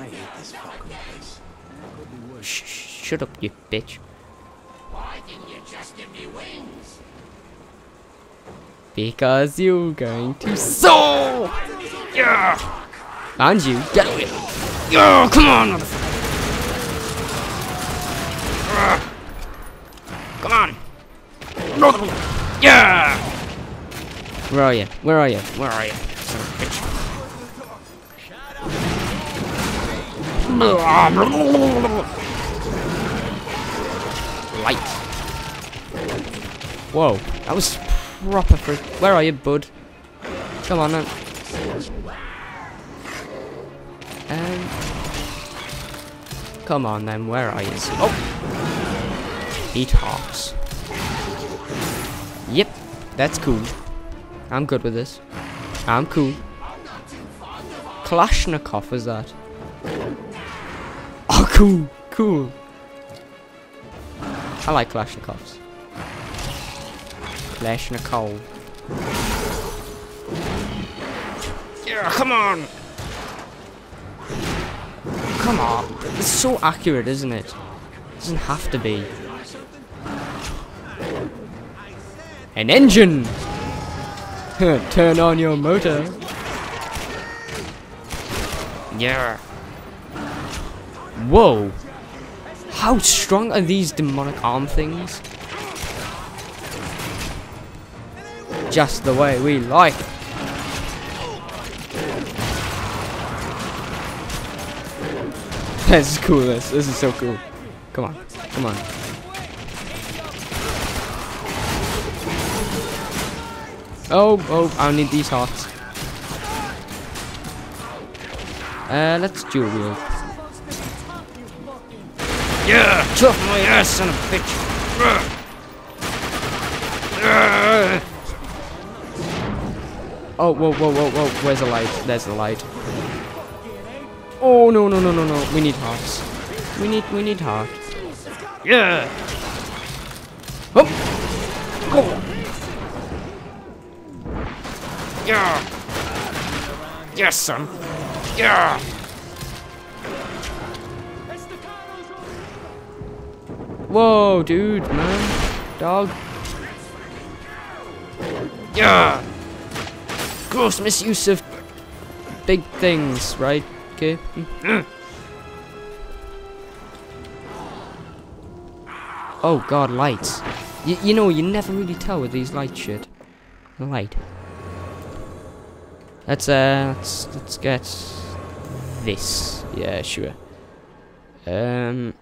I hate this fucking place. Shh, shut up, you bitch. Why didn't you just give me wings? Because you're going to soar! Yeah! And you, get away! Yeah, come on, motherfucker! Come on! Yeah! Where are you? Where are you? Where are you? Son of a bitch. Light. Whoa, that was proper for. Where are you, bud? Come on now. Um. Come on then, where are you? Oh! Eat hearts. Yep, that's cool. I'm good with this. I'm cool. Kalashnikov is that? Cool, cool. I like Kalashnikovs. Kalashnikov. Yeah, come on! Come on. It's so accurate, isn't it? it? Doesn't have to be. An engine! Turn on your motor. Yeah. Whoa. How strong are these demonic arm things? Just the way we like. This is cool. This this is so cool. Come on, come on. Oh, oh, I need these hearts. Uh, let's dual wield. Yeah, tough my ass, son of a bitch. Oh, whoa, whoa, whoa, whoa. Where's the light? There's the light. Oh, no, no, no, no, no. We need hearts. We need, we need hearts. Yeah. Oh. Oh. Yeah. Yes, son. Yeah. Whoa, dude, man. Dog. Yeah. Gross misuse of big things, right? Okay. Oh god, lights. Y you know, you never really tell with these light shit. Light. Let's uh, let's let's get this. Yeah, sure. Um.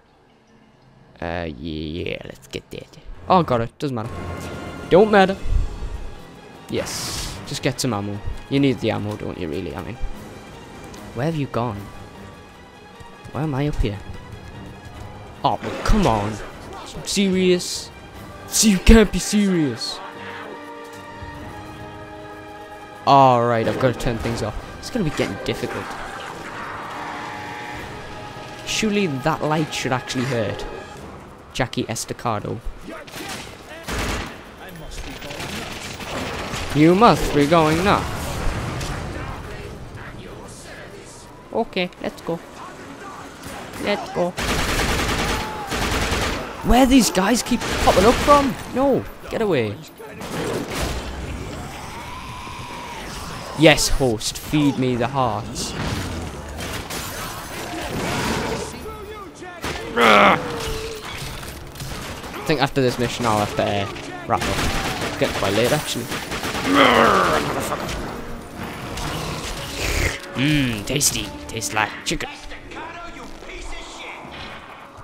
Uh, yeah, let's get that. Oh, got it. Doesn't matter. Don't matter. Yes. Just get some ammo. You need the ammo, don't you, really? I mean. Where have you gone? Why am I up here? Oh, well, come on. Serious? So you can't be serious. Alright, I've got to turn things off. It's going to be getting difficult. Surely that light should actually hurt. Jackie Estacado. You must be going nuts. Okay, let's go. Let's go. Where these guys keep popping up from? No, get away. Yes, host, feed me the hearts. I think after this mission I'll have to uh, wrap up. It's getting quite late actually. Mmm, tasty. Tastes like chicken. Staccato, you piece of shit!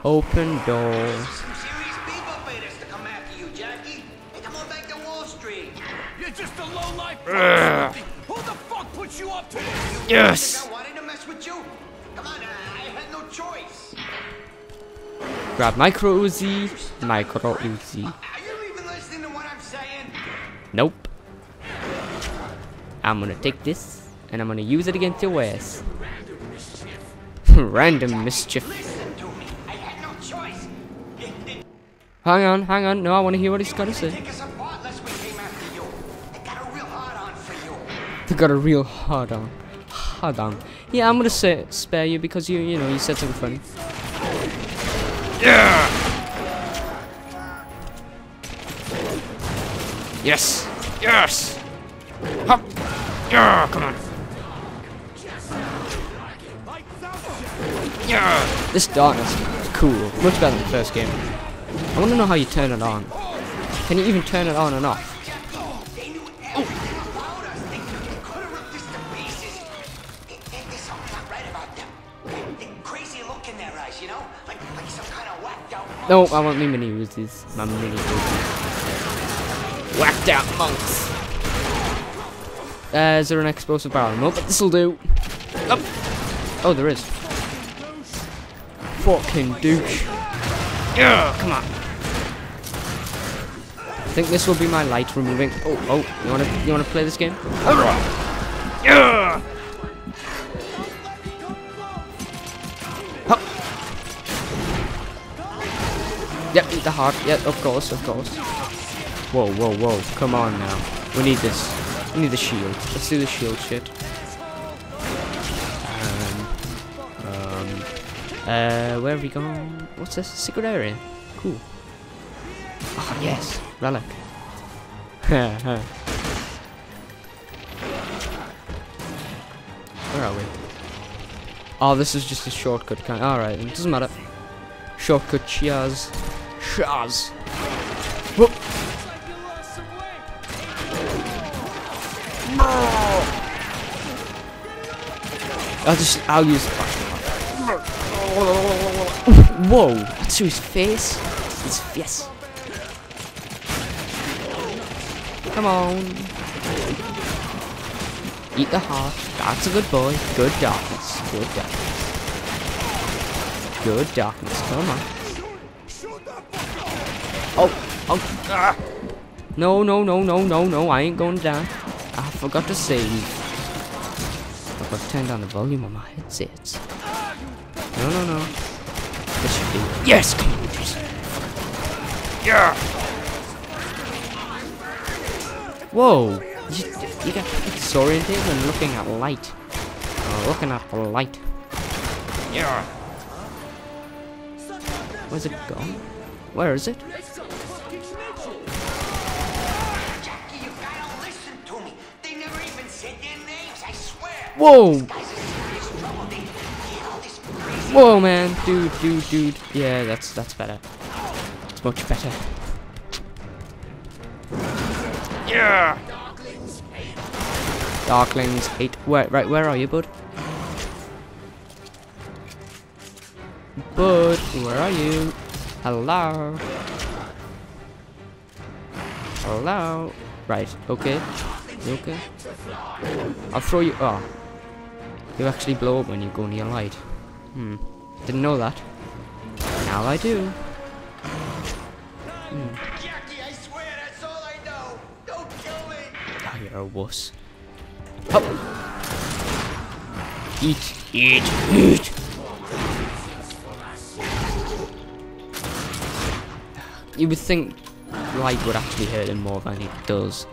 Open door. Some serious people paid us to come after you, Jackie. Hey, come on back to Wall Street. You're just a low life. Ugh. Who the fuck put you up to this? Yes. I wanted to mess with you? Come on, I I had no choice. Grab micro Uzi. Micro Uzi. Nope. I'm gonna take this and I'm gonna use it against your ass. Random mischief. Hang on, hang on. No, I want to hear what he's got to say. I got a real hard on. They hard on. Yeah, I'm gonna say, spare you because you, you know, you said something funny. Yes! Yes! Hop! Yeah, come on. Yeah! This darkness is cool. Much better than the first game. I want to know how you turn it on. Can you even turn it on and off? No, I want me mini Uzis. My mini Uzis. Whacked out monks. Uh, is there an explosive barrel? No, but this'll do. Up. Oh, there is. Fucking douche. Yeah, come on. I think this will be my light removing. Oh, oh, you wanna you wanna play this game? Yeah. Yep, eat the heart. Yep, of course, of course. Whoa, whoa, whoa. Come on now. We need this. We need the shield. Let's do the shield shit. Um, um, uh, where have we gone? What's this? Secret area. Cool. Oh, yes. Relic. Where are we? Oh, this is just a shortcut. Kind. All right, it doesn't matter. Shortcut, Chaz. Chaz. Whoop. I'll just, I'll use. Whoa, that's to his face. His face. Come on. Eat the heart. That's a good boy. Good darkness. Good darkness. Good darkness. Come on. Oh, oh, ah. No, no, no, no, no, no. I ain't going down. I forgot to save. I forgot to turn down the volume on my headset. No, no, no. This should be. Yes, come on, Jason. Yeah. Whoa. You, you get disoriented when looking at light. Uh, looking at the light. Yeah. Where's it gone? Where is it? Crazy Whoa, man, dude, dude, dude. Yeah, that's that's better. It's much better. Yeah. Darklings hate. Where, right, where are you, bud? Bud, where are you? Hello. Hello. Right. Okay. You okay? I'll throw you. Oh. You actually blow up when you go near light. Hmm. Didn't know that. Now I do. Me. Oh, you're a wuss. Hop. Eat, eat, eat. You would think light would actually hurt him more than it does.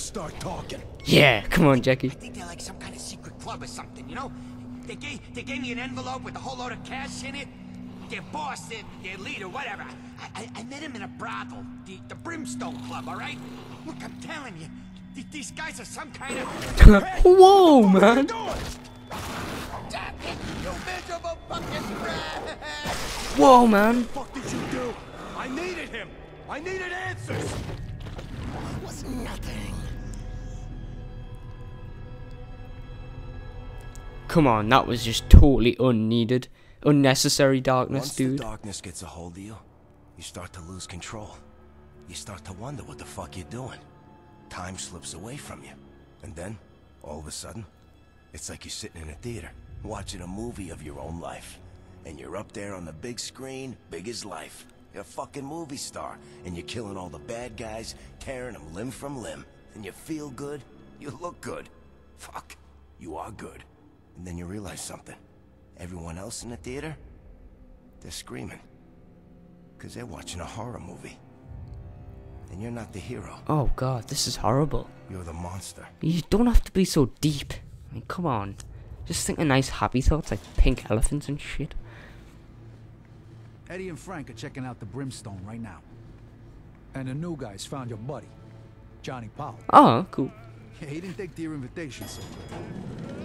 Start talking. Yeah, come on, Jackie. I think they're like some kind of secret club or something, you know? They gave they gave me an envelope with a whole load of cash in it. Their boss, their, their leader, whatever. I, I, I met him in a brothel, the, the Brimstone Club, all right? Look, I'm telling you, th- these guys are some kind of... Whoa, man. Jackie, you miserable fucking rat! Whoa, man. Fuck did you do? I needed him. I needed answers. It Was nothing. Come on, that was just totally unneeded. Unnecessary darkness, Once dude. darkness gets a hold of you, you start to lose control. You start to wonder what the fuck you're doing. Time slips away from you. And then, all of a sudden, it's like you're sitting in a theater, watching a movie of your own life. And you're up there on the big screen, big as life. You're a fucking movie star, and you're killing all the bad guys, tearing them limb from limb. And you feel good, you look good. Fuck, you are good. And then you realize something. Everyone else in the theater, They're screaming. Because they're watching a horror movie. And you're not the hero. Oh god, this is horrible. You're the monster. You don't have to be so deep. I mean, come on. Just think of nice happy thoughts like pink elephants and shit. Eddie and Frank are checking out the Brimstone right now. And the new guys found your buddy, Johnny Powell. Oh, cool. Yeah, he didn't take to your invitation so good. We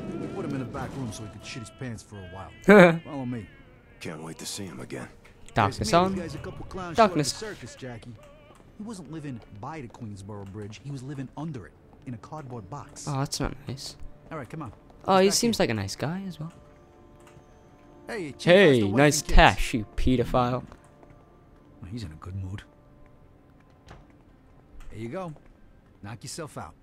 put him in the back room so he could shit his pants for a while. Follow me. Can't wait to see him again. Darkness Hey, me and on. these guys a couple clowns Darkness. short of the circus, Jackie. He wasn't living by the Queensboro Bridge. He was living under it, in a cardboard box. Oh, that's not nice. All right, come on. Oh, he seems here. like a nice guy as well. Hey, Hey, nice tash, you pedophile. Well, he's in a good mood. There you go. Knock yourself out.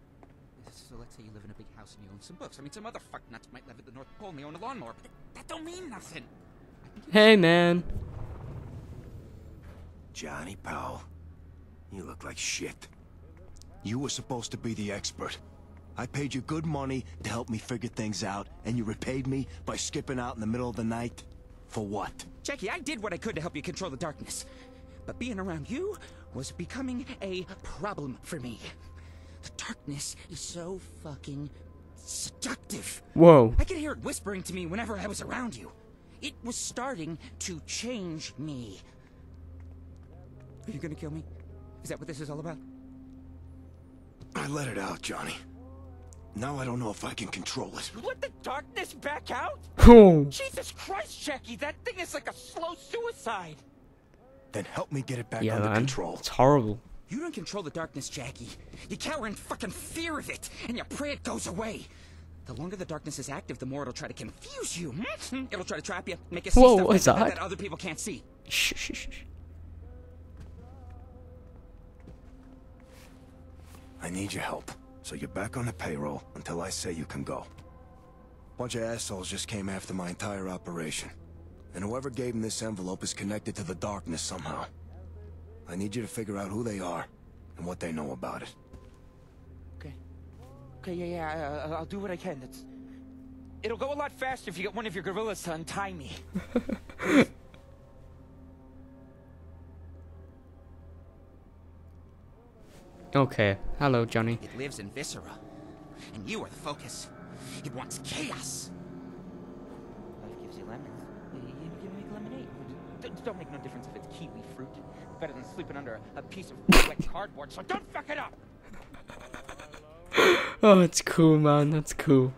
So let's say you live in a big house and you own some books. I mean, some other fuck nuts might live at the North Pole and they own a lawnmower, but that don't mean nothing. Hey, man. Johnny Powell. You look like shit. You were supposed to be the expert. I paid you good money to help me figure things out, and you repaid me by skipping out in the middle of the night? For what? Jackie, I did what I could to help you control the darkness. But being around you was becoming a problem for me. The darkness is so fucking seductive. Whoa. I could hear it whispering to me whenever I was around you. It was starting to change me. Are you gonna kill me? Is that what this is all about? I let it out, Johnny. Now I don't know if I can control it. Let the darkness back out? Oh. Jesus Christ, Jackie, that thing is like a slow suicide. Then help me get it back Yeah, under man. control. It's horrible. You don't control the darkness, Jackie. You cower in fucking fear of it, and you pray it goes away. The longer the darkness is active, the more it'll try to confuse you. hmm? It'll try to trap you, make you see Whoa, stuff what's that, that? that other people can't see. Shh, shh, shh. shh. I need your help. So you're back on the payroll until I say you can go. Bunch of assholes just came after my entire operation. And whoever gave them this envelope is connected to the darkness somehow. I need you to figure out who they are and what they know about it. Okay. Okay, yeah, yeah, I, I'll do what I can. That's. It'll go a lot faster if you get one of your gorillas to untie me. Okay. Hello, Johnny. It lives in Viscera, and you are the focus. It wants chaos. Life gives you lemons. You, you, you make lemonade. D- don't make no difference if it's kiwi fruit. Better than sleeping under a, a piece of wet cardboard. So don't fuck it up. Oh, it's cool, man. That's cool.